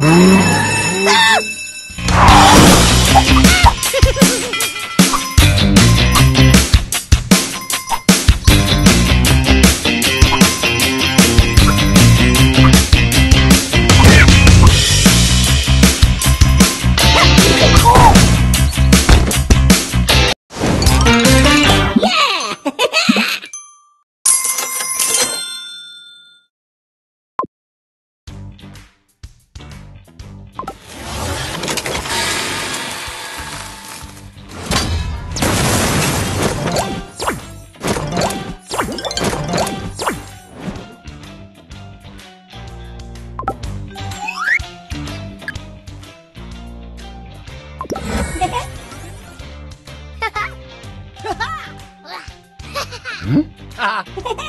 Ah. 啊哈哈哈